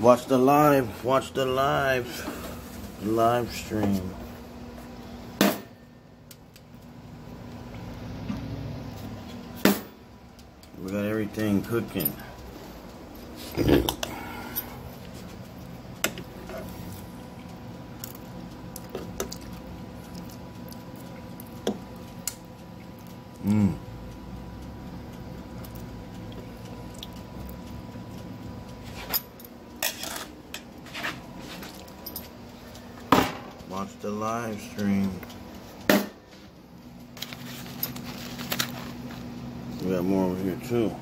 Watch the live. Watch the live. Live stream. We got everything cooking. Mmm. Watch the live stream. We got more over here too.